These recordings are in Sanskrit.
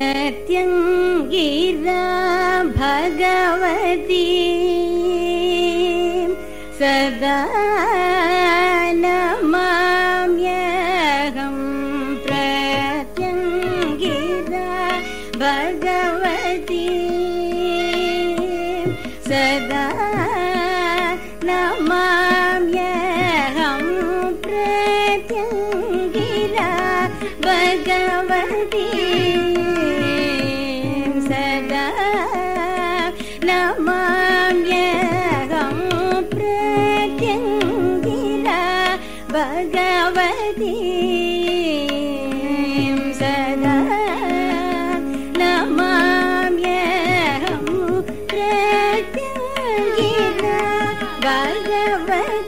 त्यङ्गिरा भगवती। सदा नमाम्यहं प्रत्यङ्गिरा भगवती। सदा नमाम्यहं प्रत्यङ्गिरा भगवती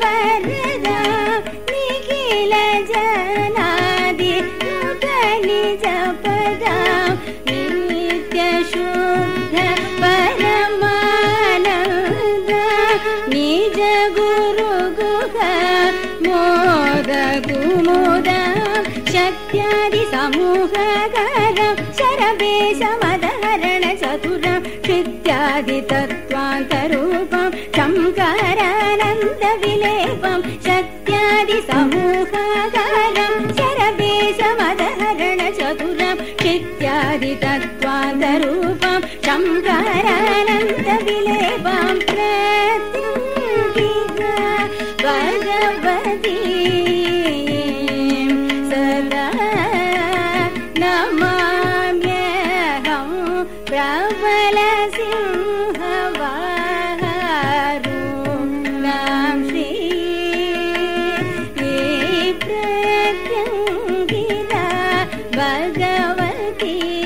वरदा निखिल जनादि नुत निज पदा नित्यशुद्ध परमानन्द निज गुरु गुह मोद शक्त्यादि समूहकरं शरवेशमदहरण चतुरं क्षित्यादि तत्त्वान्तरूपं शङ्करानन्दविलेपं शक्त्यादि समूहकरं शरवेशमदहरण चतुरं क्षित्यादि तत्त्वान्तरूपं शङ्करानन्दविलेपं प्रत्युङ्गिका भगवती